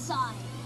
inside.